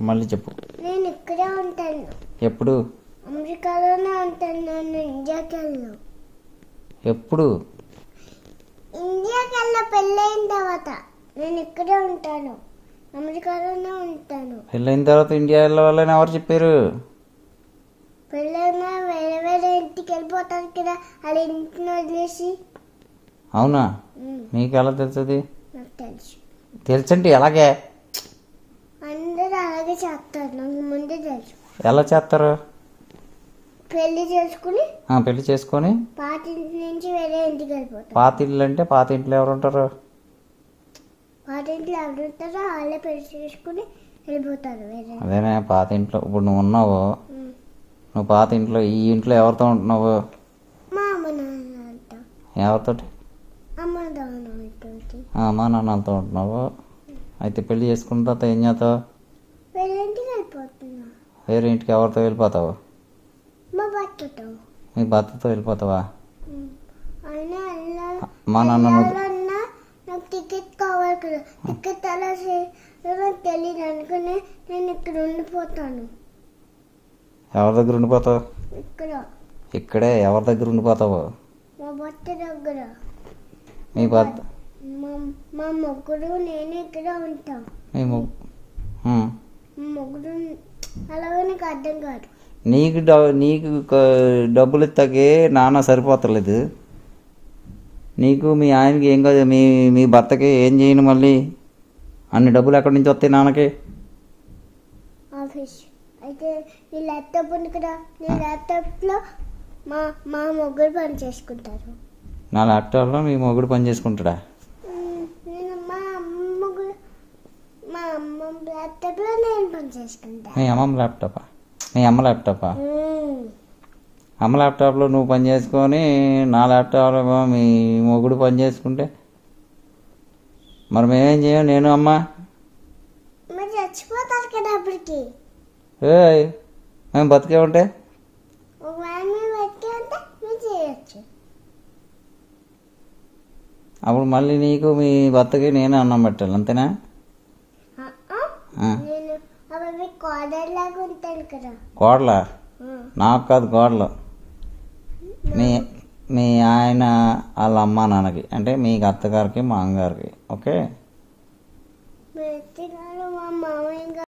మళ్ళీ చెప్పు. నేను ఇక్కడే ఉంటాను. ఎప్పుడు? అమెరికాలోనే ఉంటాను నేను ఇండియాకి వెళ్ళను ఎప్పుడు? ఇండియాకి వెళ్ళ పెళ్ళైన తర్వాత నేను ఇక్కడే ఉంటాను. అమెరికాలోనే ఉంటాను. పెళ్ళైన తర్వాత ఇండియా వెళ్ళవాలని ఎవరు చెప్పారు? పెళ్ళైనా వేరే వేరే ఇంటికి వెళ్ళిపోతాను కదా వాళ్ళ ఇంటిని వదిలేసి. అవునా? మీకు ఎలా తెలుస్తుంది నాకు తెలుసు. తెలుసండి ఎలాగే? చేస్తారు. నాకు ముందే తెలుసు. ఎలా చేస్తారు? పెళ్ళి చేసుకుని పెళ్ళి చేసుకొని పాత ఇంటి నుంచి వేరే ఇంటికి వెళ్ళిపోతారు పాత ఇల్లు అంటే పాత ఇంట్లో ఎవరు ఉంటారు? పాత ఇంట్లో ఎవరు ఉంటారో వాళ్ళే పెళ్ళి చేసుకుని వెళ్ళిపోతారు వేరే. అదేనే? పాత ఇంట్లో ఇప్పుడు నువ్వు ఉన్నావు. నువ్వు పాత ఇంట్లో ఈ ఇంట్లో ఎవరితో ఉంటున్నావు? మా అమ్మ ఎవరితోటి? అమ్మ నాన్న ఉంటుంది ఆ, అమ్మా నాన్నలతో ఉంటున్నావు. అయితే పెళ్ళి చేసుకున్న తర్వాత ఏం చేస్తావు? వేరే ఇంటికి ఎవరితో వెళ్ళిపోతావు? మా భర్తతో. వెళ్ళిపోతావా? మా నాన్న నువ్వు- వెళ్ళాలన్నా నాకు టికెట్ కావాలి కదా. టికెట్ అలా చేయాలో తెలియదు అనుకుని నేను ఇక్కడ ఉండిపోతాను. ఎవరి దగ్గర ఉండిపోతావు? ఇక్కడ. ఇక్కడే ఎవరి దగ్గర ఉండిపోతావు? మా భర్త దగ్గర. మీ భర్త మా ముగ్గురు నేను ఇక్కడ ఉంటాం. మీ ముగ్గురు అర్థం కాదు. నీకు నీకు డబ్బులు ఇస్తాకే నాన్న సరిపోతలేదు. నీకు మీ ఆయనకి ఏం కాదు మీ మీ భర్తకి ఏం చేయను మళ్ళీ? అన్ని డబ్బులు ఎక్కడి నుంచి వస్తాయి నాన్నకి? ఆఫీస్. అయితే నీ ల్యాప్టాప్ ఉంది కదా నీ ల్యాప్టాప్లో మా మా ముగ్గురు పని చేసుకుంటారు. నా ల్యాప్టాప్లో మీ మొగుడు పని చేసుకుంటాడా ఉమ్, నేను మా అమ్మ ముగ్గురు మా అమ్మమ్మ ల్యాప్టాపా మీ అమ్మ ల్యాప్టాపా అమ్మ ల్యాప్టాప్లో నువ్వు పని చేసుకొని నా ల్యాప్టాప్లో మీ మొగుడు పని చేసుకుంటే? మరి మేమేం చేయం? నేను అమ్మ? చచ్చిపోతారు కదా అప్పటికి. ఏ మేము బతికే ఉంటే అప్పుడు మళ్ళీ నీకు మీ భర్తకి నేను అన్నం పెట్టాలి అంతేనా? కోడల? నాకు కాదు కోడలు. మీ మీ ఆయన వాళ్ళ అమ్మ నాన్నకి అంటే మీకు అత్తగారికి మా అమ్మగారికి ఓకే?